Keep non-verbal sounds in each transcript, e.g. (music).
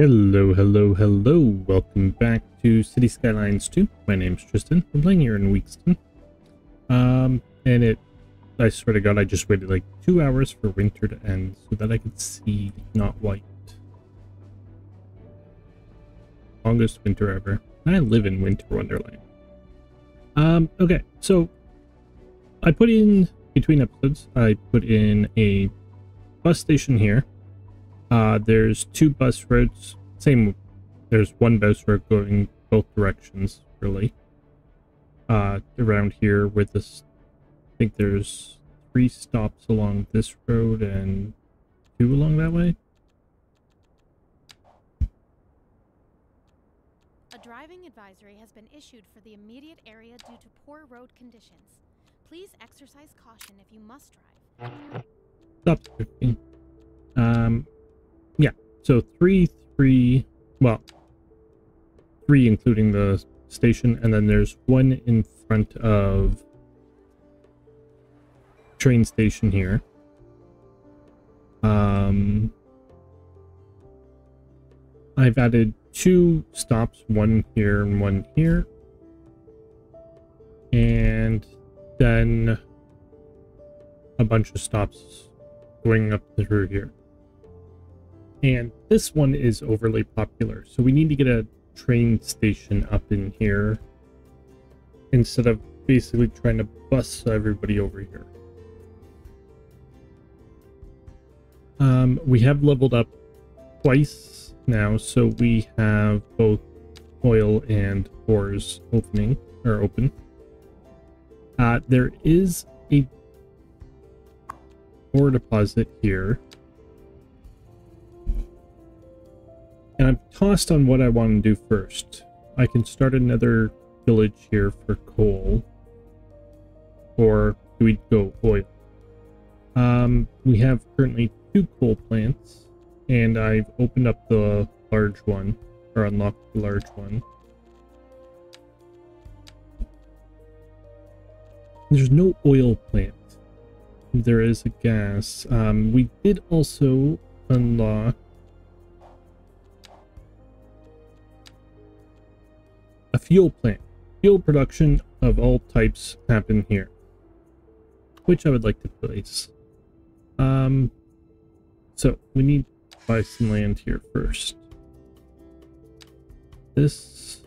Hello, hello, hello. Welcome back to City Skylines 2. My name's Tristin. I'm playing here in Weekston. Um, and it, I swear to God, I just waited like two hours for winter to end so that I could see not white. Longest winter ever. I live in Winter Wonderland. Um, okay, so I put in, between episodes, I put in a bus station here. Uh, there's two bus routes, same, there's one bus route going both directions, really. Uh, around here with this, I think there's three stops along this road and two along that way. A driving advisory has been issued for the immediate area due to poor road conditions. Please exercise caution if you must drive. Stop. Um, yeah. So three, three. Well, three including the station, and then there's one in front of train station here. Um, I've added two stops, one here and one here, and then a bunch of stops going up through here. And this one is overly popular, so we need to get a train station up in here instead of basically trying to bus everybody over here. Um, we have leveled up twice now, so we have both oil and ores opening or open. Uh, there is a ore deposit here. And I'm tossed on what I want to do first. I can start another village here for coal. Or do we go oil? Um, we have currently two coal plants. And I've opened up the large one. Or unlocked the large one. There's no oil plant. There is a gas. Um, we did also unlock fuel plant. Fuel production of all types happen here, which I would like to place. Um, so we need to buy some land here first. This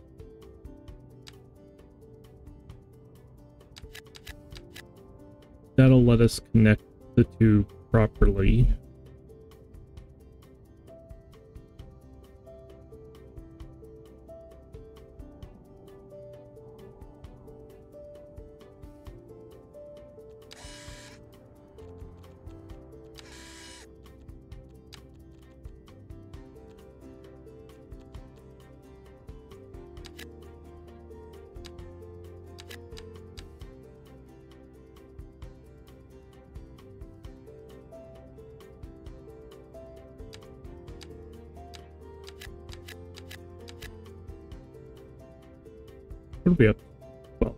that'll let us connect the two properly. Are we up? Well,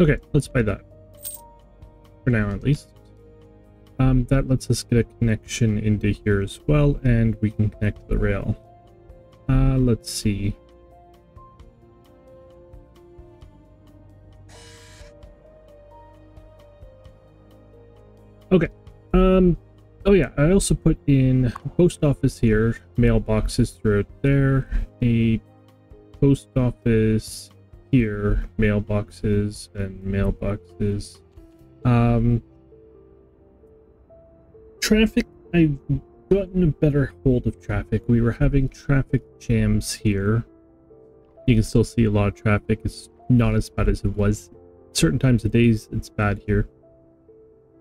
okay, let's buy that for now, at least. Um, that lets us get a connection into here as well, and we can connect the rail. Uh, let's see. I also put in post office here, mailboxes throughout there, a post office here, mailboxes and mailboxes. Um. Traffic. I've gotten a better hold of traffic. We were having traffic jams here. You can still see a lot of traffic. It's not as bad as it was. Certain times of days, it's bad here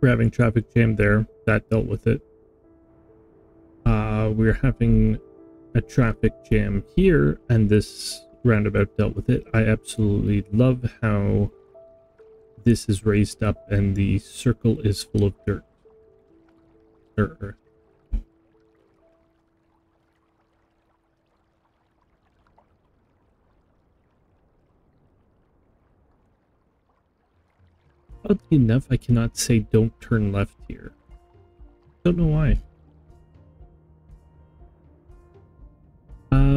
we're having traffic jam there. That dealt with it we're having a traffic jam here, and this roundabout dealt with it. I absolutely love how this is raised up and the circle is full of dirt. Or. Oddly enough, I cannot say don't turn left here. Don't know why.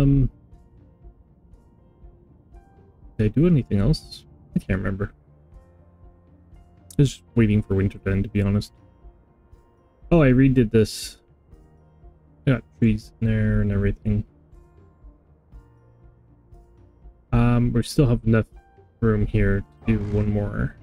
Um, did I do anything else? I can't remember. Just waiting for winter to end, to be honest. Oh, I redid this. I got trees in there and everything. Um, we still have enough room here to do one more.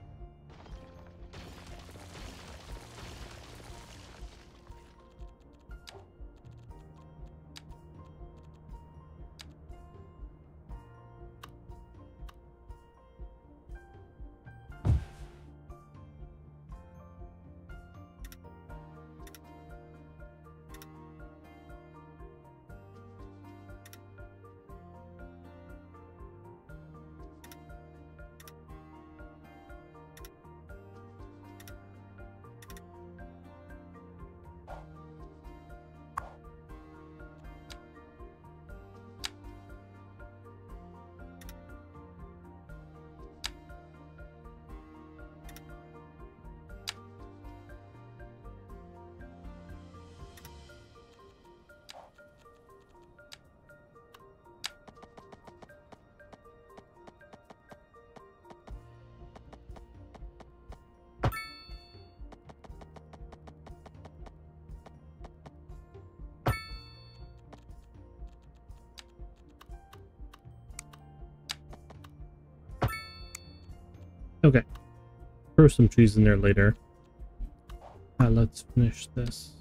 Okay. Throw some trees in there later. Uh, let's finish this.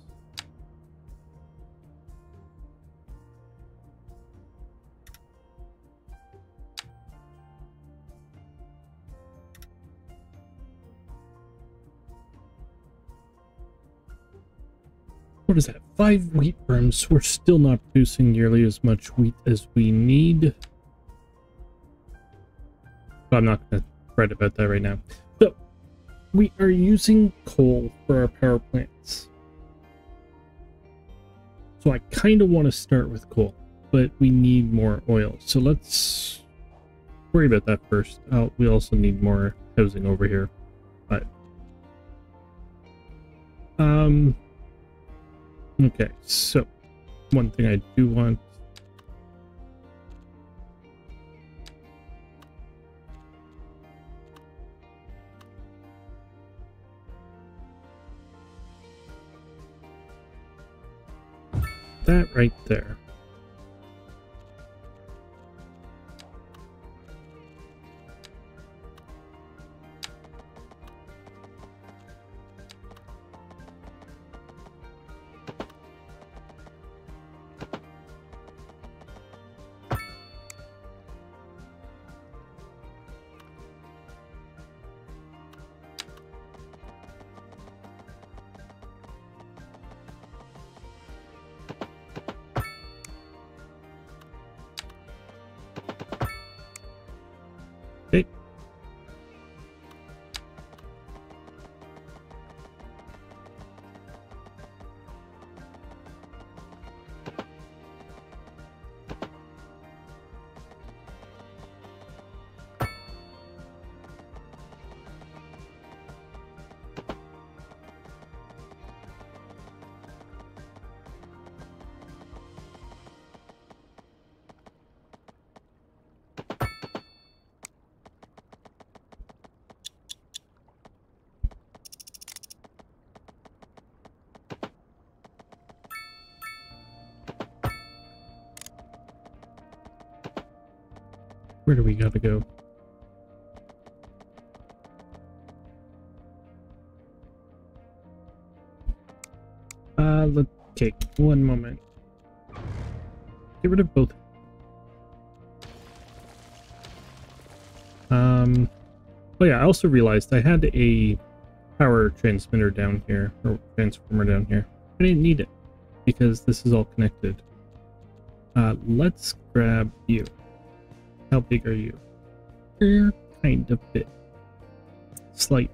What is that? Five wheat berms. We're still not producing nearly as much wheat as we need. But I'm not going to fret about that right now. So, we are using coal for our power plants. So I kind of want to start with coal, but we need more oil. So let's worry about that first. Oh, we also need more housing over here. But, um, okay, so one thing I do want that right there. Where do we gotta go? Uh, let, okay, one moment. Get rid of both. Um, oh yeah, I also realized I had a power transmitter down here, or transformer down here. I didn't need it, because this is all connected. Uh, let's grab you. How big are you? You're kind of big. Slight.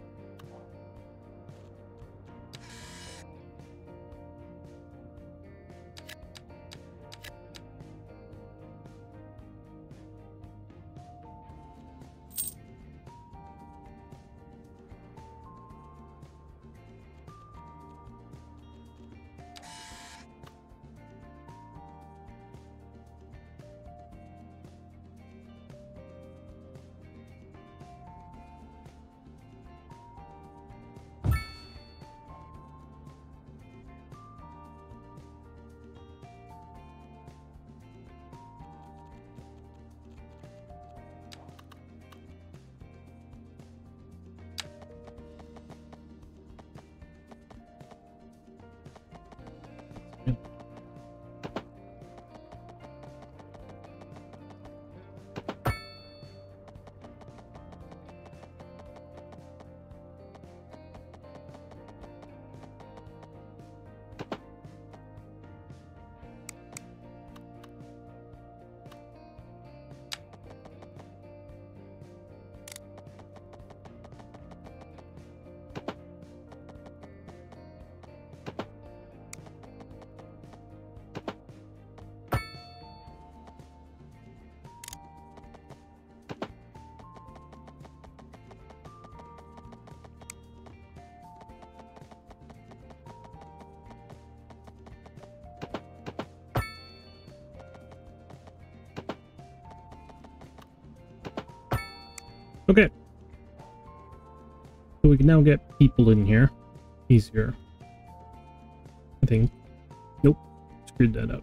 We can now get people in here easier. I think. Nope. Screwed that up.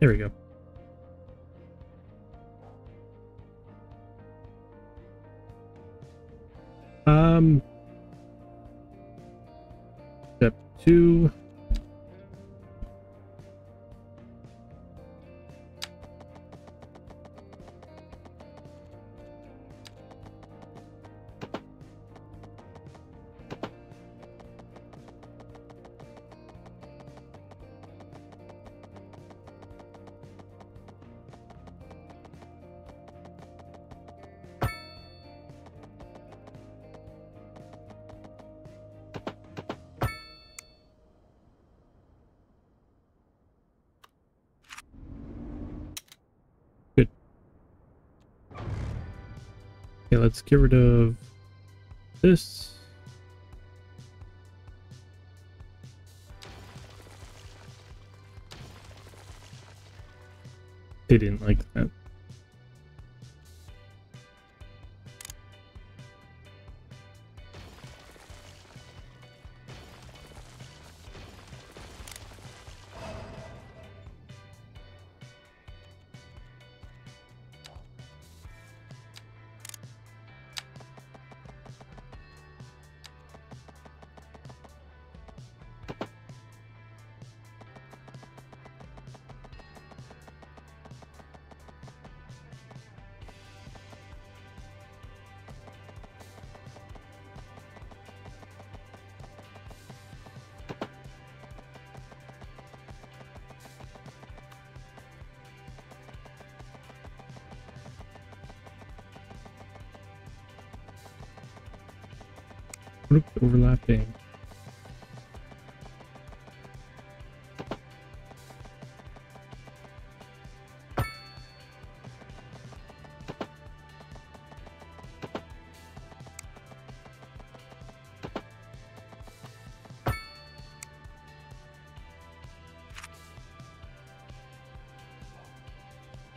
There we go. Um, step two. Let's get rid of this. They didn't like that. What overlapping?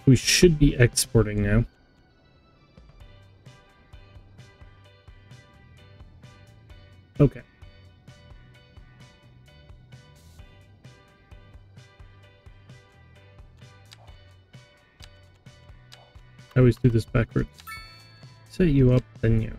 We should be exporting now. Do this backwards. Set you up, then you.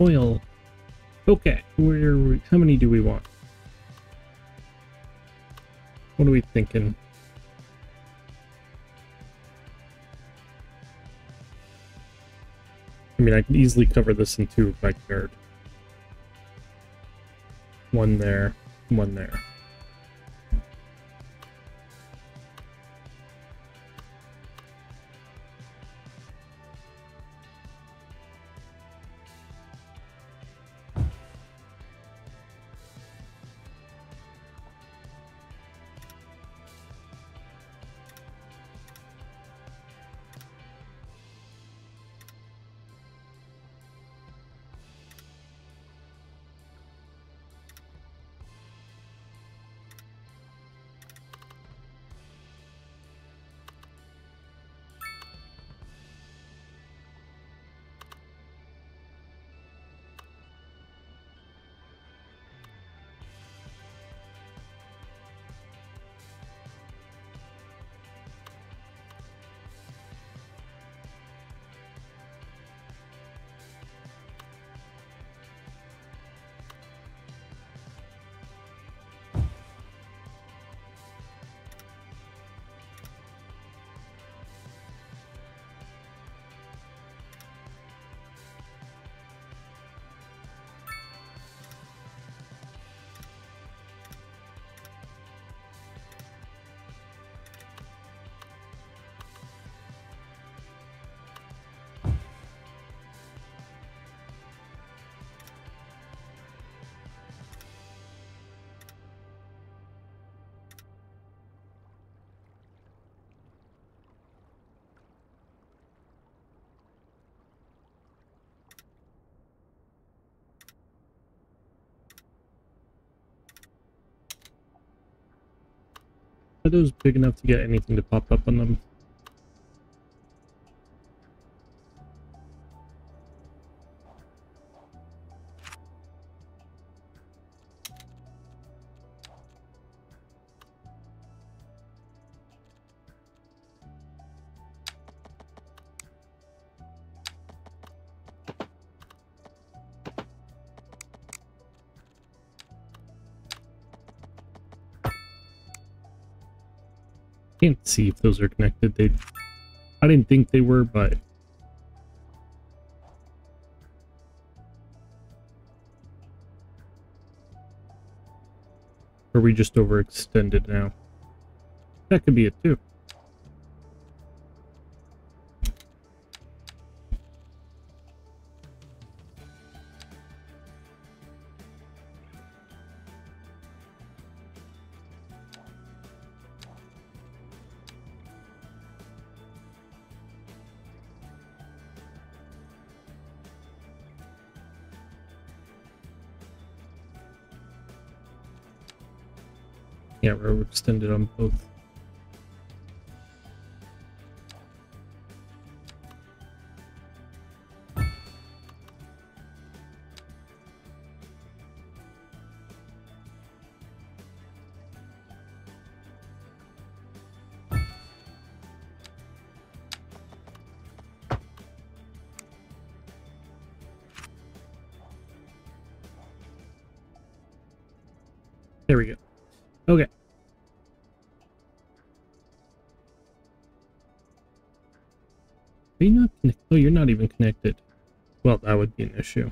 Oil. Okay, where how many do we want? What are we thinking? I mean, I can easily cover this in two if I cared. One there, one there. Are those big enough to get anything to pop up on them? See if those are connected. They, I didn't think they were, but Are we just overextended now? That could be it too. Yeah, we're extended on both. Oh, you're not even connected. Well, that would be an issue.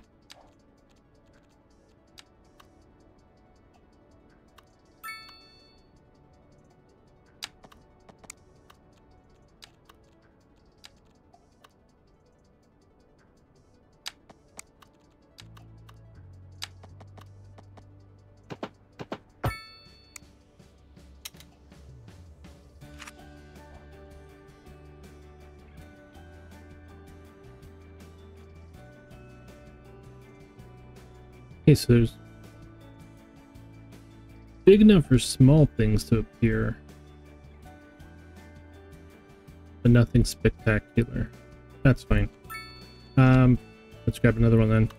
Okay, so there's big enough for small things to appear, but nothing spectacular. That's fine. Um, let's grab another one then.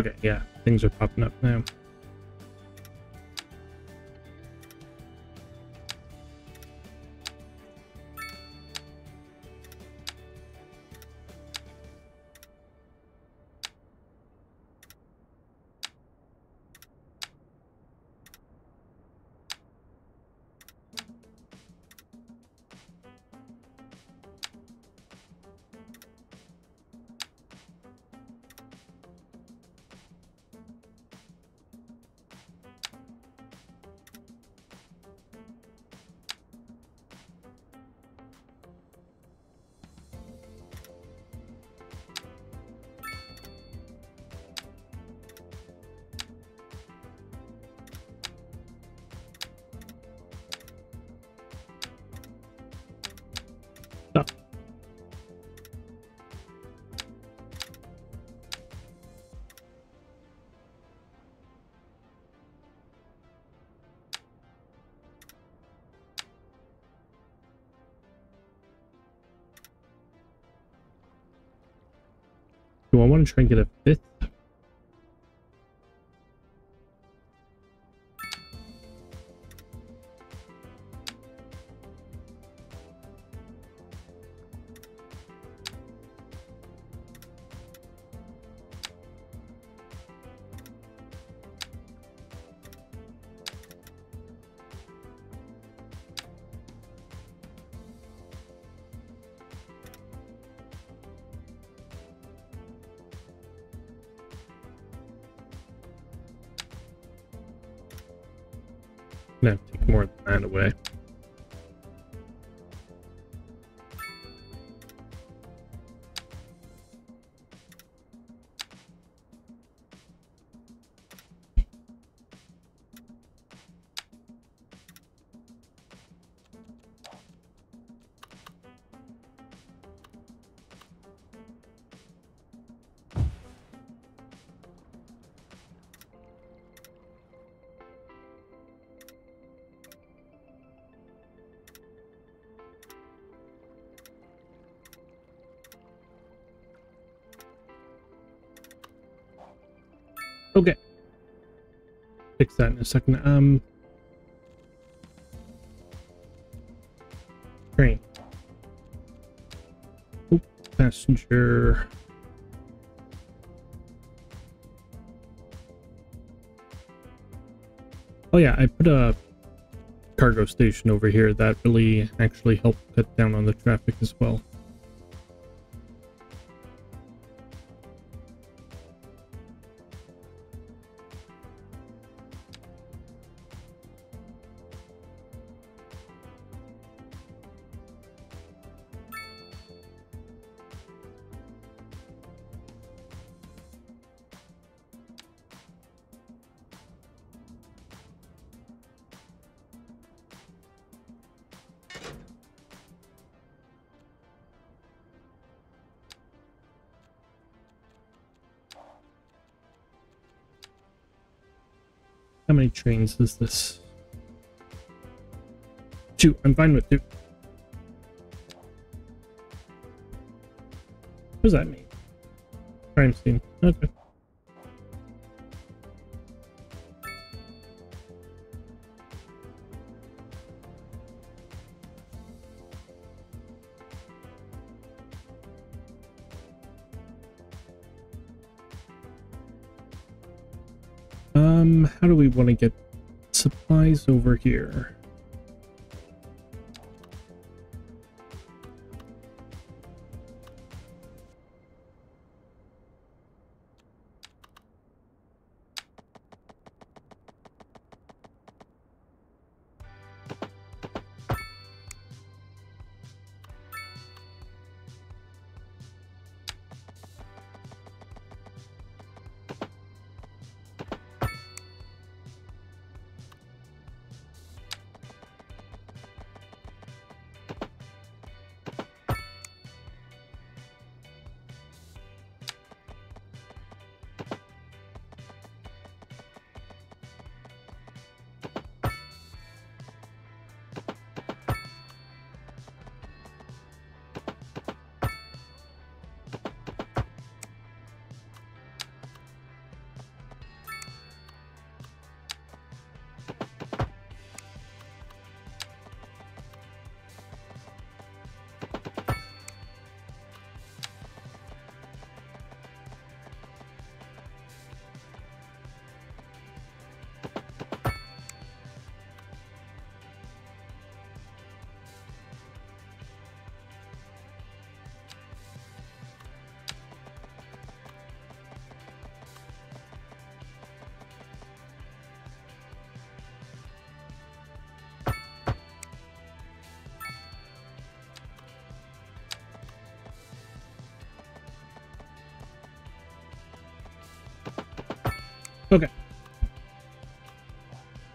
Okay, yeah, things are popping up now. Do I want to try and get a fifth? Gonna have to take more than that away. That in a second. Um. Train. Oop, passenger. Oh yeah, I put a cargo station over here that really actually helped cut down on the traffic as well. How many trains is this? Two. I'm fine with two. What does that mean? Crime scene. Okay. Want to get supplies over here?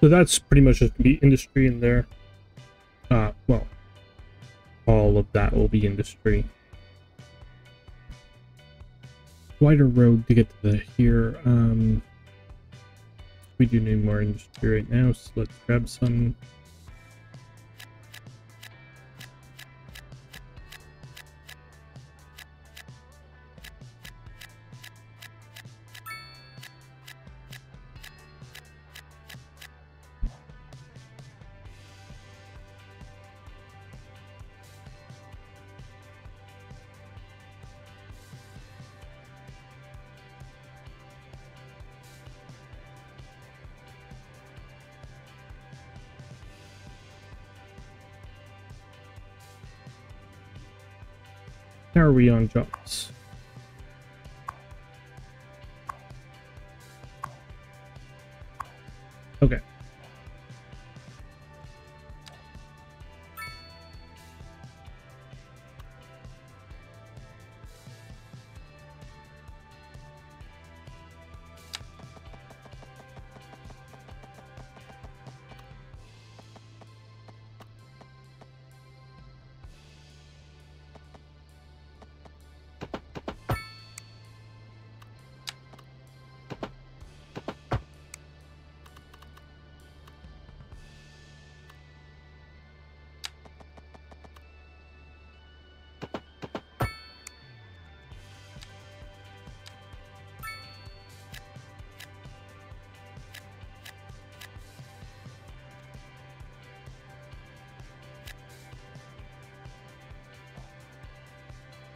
So that's pretty much just be industry in there. Uh, well, all of that will be industry. Wider road to get to the here. Um, we do need more industry right now, so let's grab some. How are we on jobs?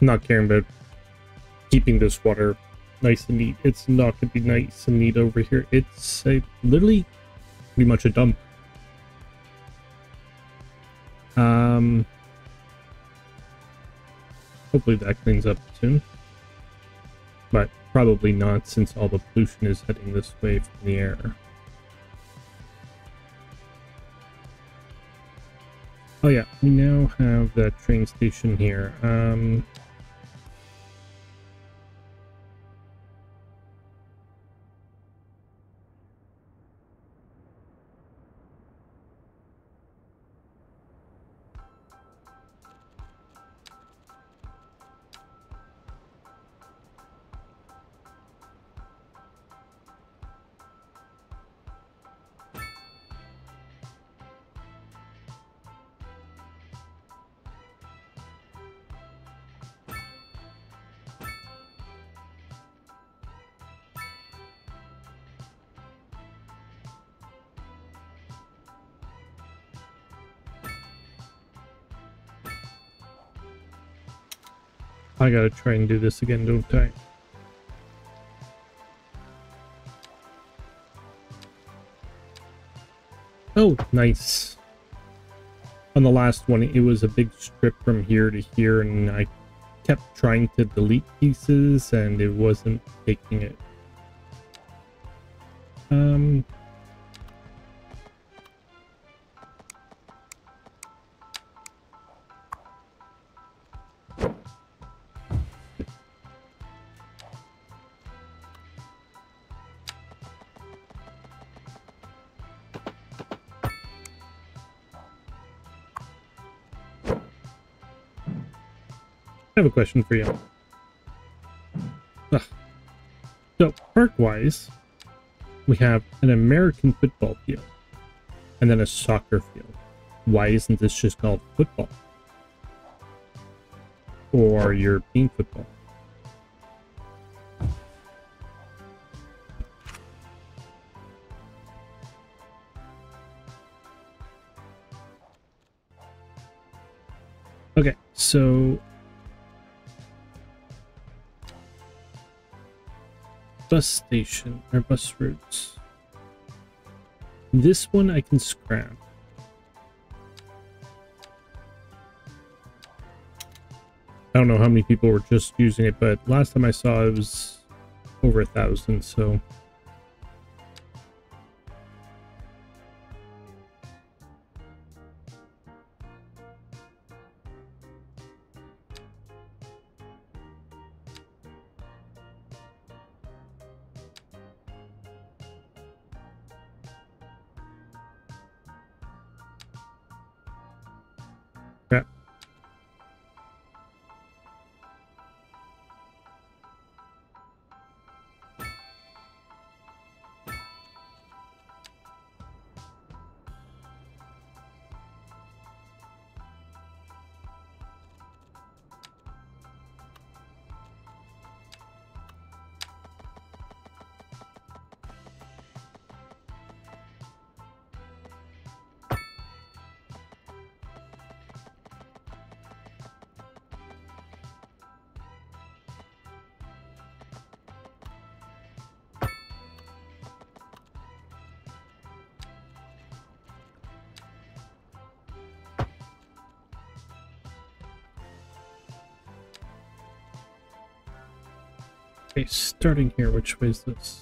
Not caring about keeping this water nice and neat. It's not going to be nice and neat over here. It's a, literally pretty much a dump. Um, hopefully that cleans up soon. But probably not since all the pollution is heading this way from the air. Oh yeah, we now have that train station here. Um, I gotta try and do this again, don't I? Oh, nice. On the last one, it was a big strip from here to here, and I kept trying to delete pieces, and it wasn't taking it. I have a question for you. Ugh. So, park-wise, we have an American football field and then a soccer field. Why isn't this just called football? Or European football? Okay, so bus station or bus routes. This one I can scrap. I don't know how many people were just using it, but last time I saw it was over a thousand, so Okay, starting here, which way is this?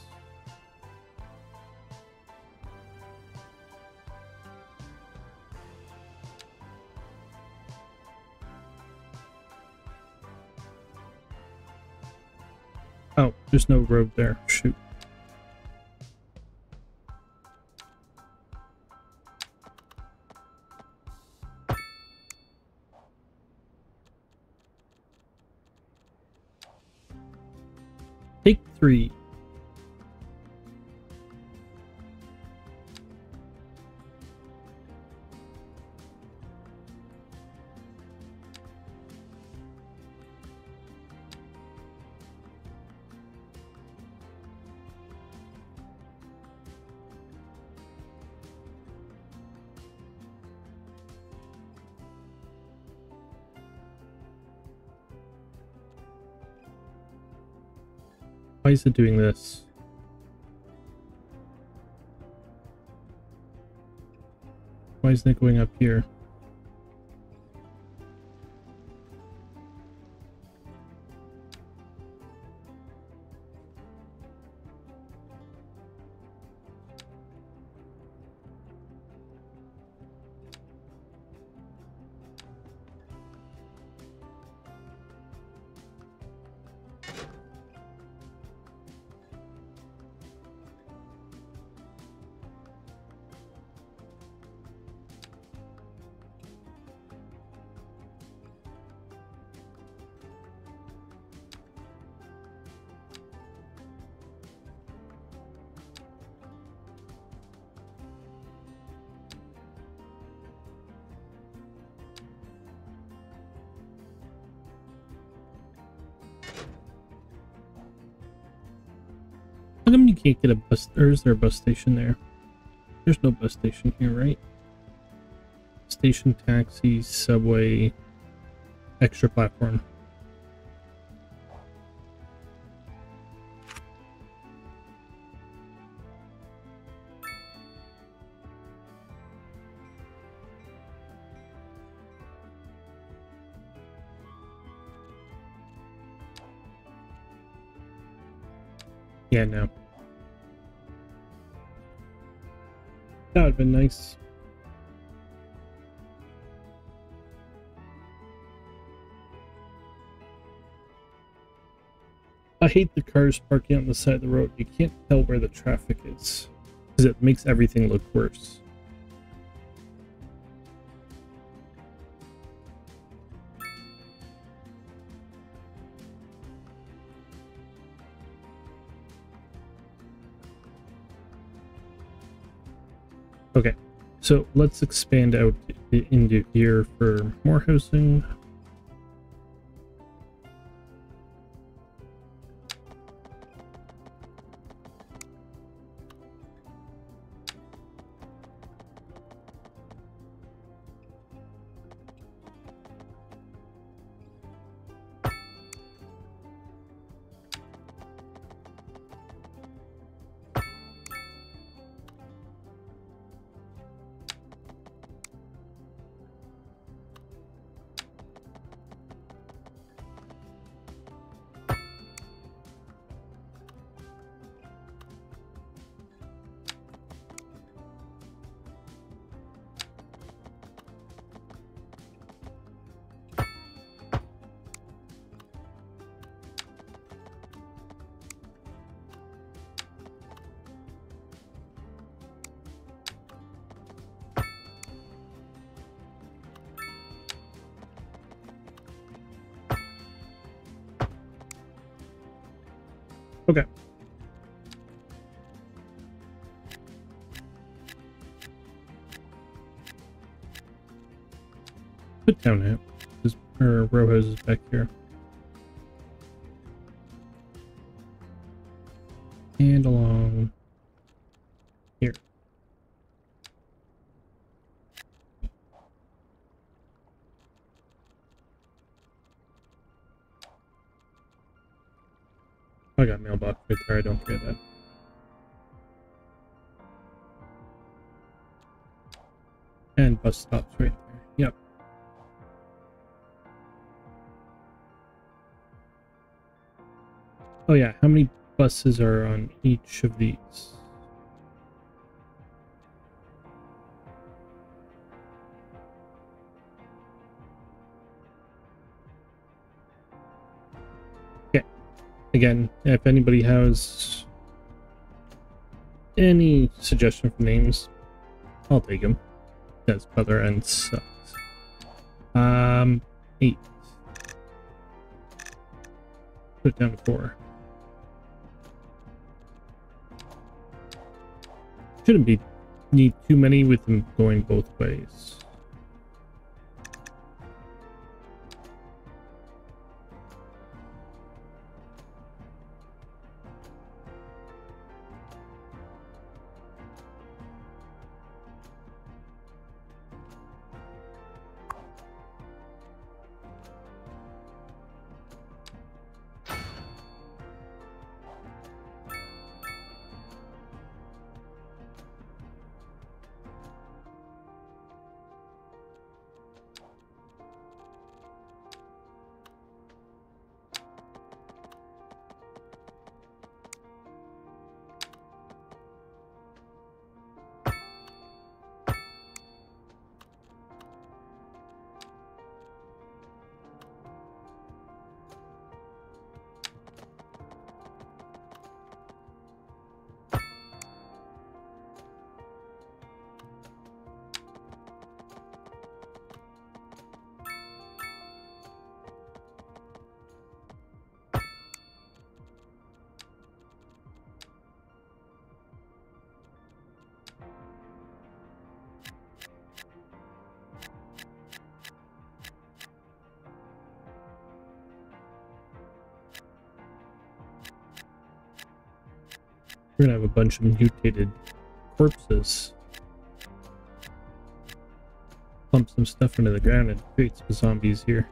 Oh, there's no road there. Shoot. Why is it doing this? Why isn't it going up here? Can't get a bus? Or is there a bus station there? There's no bus station here, right? Station, taxi, subway, extra platform. Yeah, no. That would have been nice. I hate the cars parking on the side of the road. You can't tell where the traffic is. Because it makes everything look worse. So let's expand out into here for more housing. Put down it. This or row houses back here. And along here. I got mailbox right there, I don't care that. And bus stops right Oh yeah, how many buses are on each of these? Okay. Again, if anybody has any suggestion for names, I'll take them. Because brother and sucks. Um, eight. Put it down to four. Shouldn't be need too many with them going both ways. We're gonna have a bunch of mutated corpses. Pump some stuff into the ground and create some zombies here.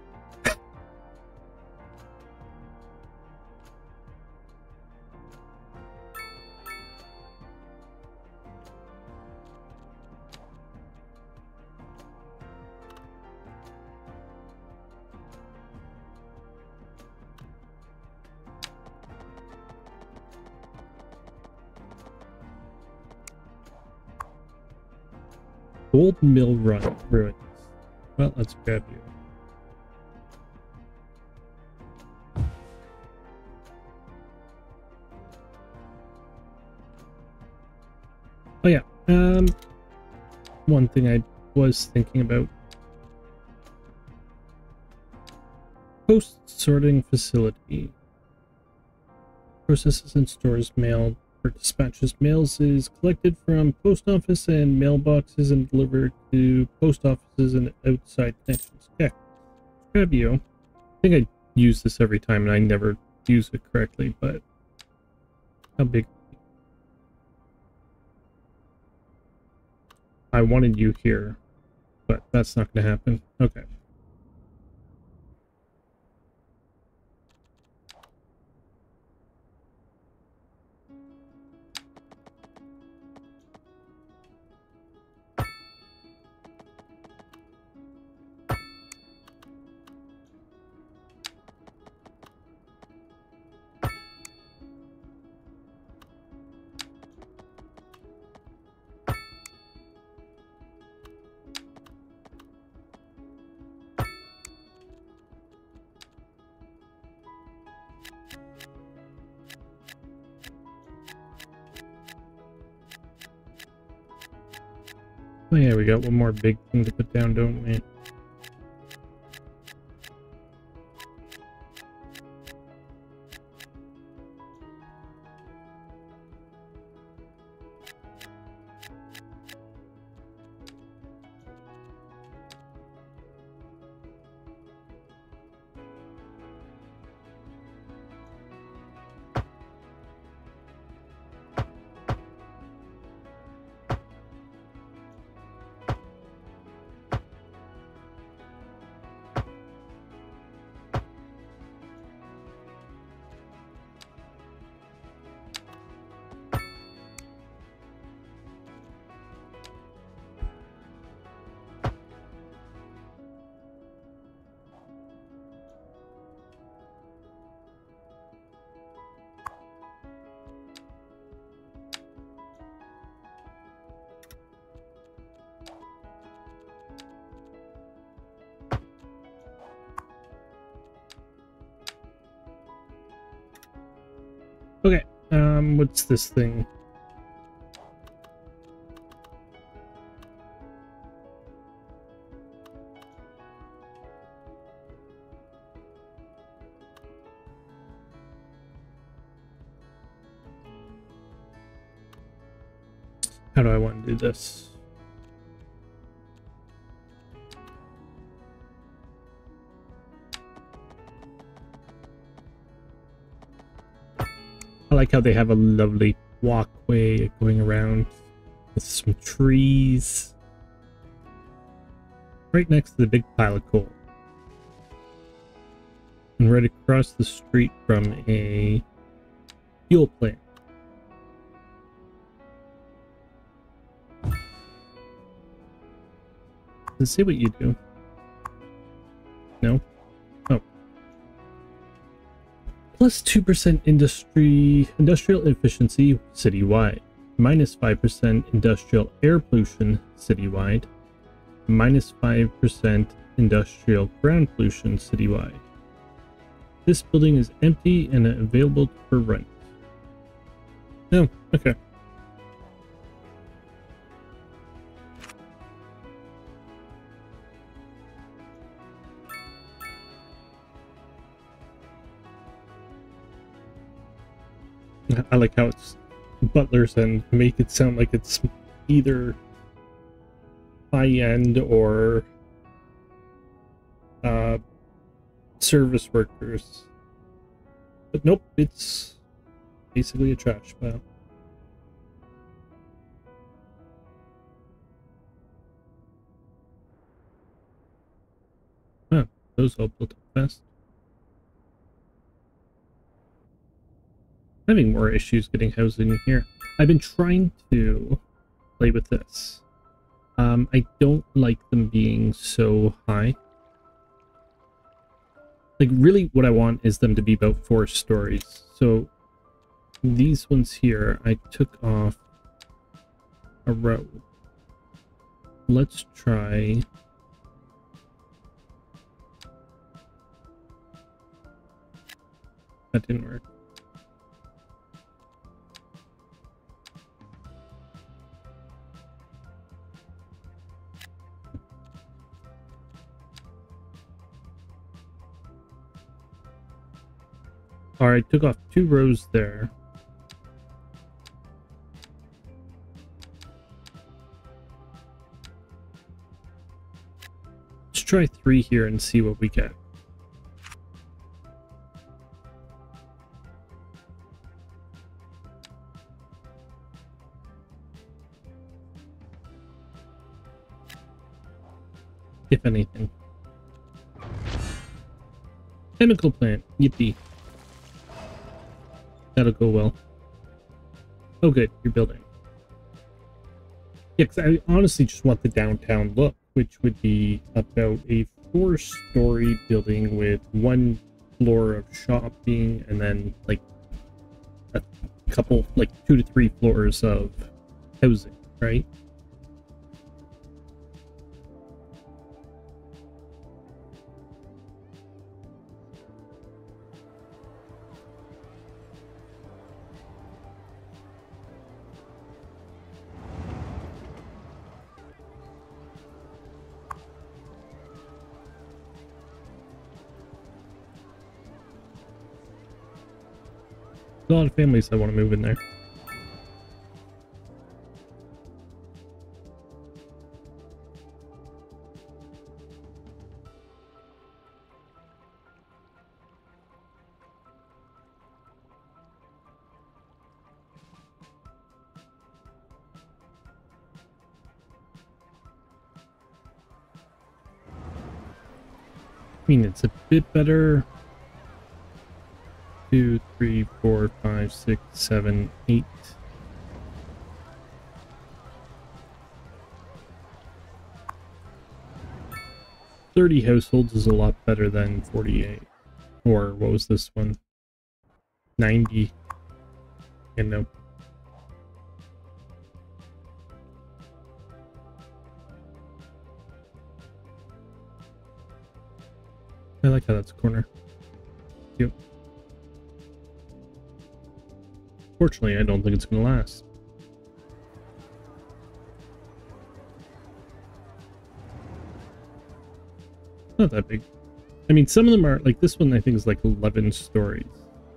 Gold Mill Run Ruins. Well, let's grab you. Oh yeah, um, one thing I was thinking about. Post sorting facility. Processes and stores mail dispatches mails is collected from post office and mailboxes and delivered to post offices and outside connections. Okay. Grab you. I think I use this every time and I never use it correctly, but how big? I wanted you here, but that's not going to happen. Okay. Yeah, we got one more big thing to put down, don't we? Um, what's this thing? How do I want to do this? I like how they have a lovely walkway going around with some trees. Right next to the big pile of coal. And right across the street from a fuel plant. Let's see what you do. No? Plus 2% industry industrial efficiency citywide, minus 5% industrial air pollution citywide, minus 5% industrial ground pollution citywide. This building is empty and available for rent. Oh, okay. (laughs) I like how it's butlers and make it sound like it's either high end or uh, service workers. But nope, it's basically a trash pile. Huh, those all built up fast. Having more issues getting housing in here. I've been trying to play with this. Um, I don't like them being so high. Like, really what I want is them to be about four stories. So, these ones here, I took off a row. Let's try... That didn't work. Alright, took off two rows there. Let's try three here and see what we get. If anything. Chemical plant, yippee. That'll go well. Oh good, you're building. Yeah, because I honestly just want the downtown look, which would be about a four-story building with one floor of shopping and then like a couple, like two to three floors of housing, right? A lot of families that want to move in there. I mean, it's a bit better two, three, four, five, six, seven, eight. Thirty households is a lot better than forty-eight. Or what was this one? Ninety. You know. I like how that's a corner. Cute. Fortunately, I don't think it's going to last. Not that big. I mean, some of them are, like, this one I think is like 11 stories.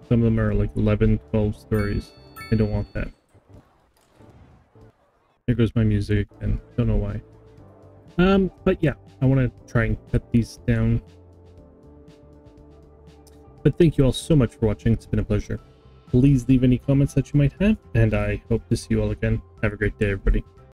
Some of them are like 11, 12 stories. I don't want that. There goes my music and don't know why. Um, but yeah, I want to try and cut these down. But thank you all so much for watching. It's been a pleasure please leave any comments that you might have, and I hope to see you all again. Have a great day, everybody.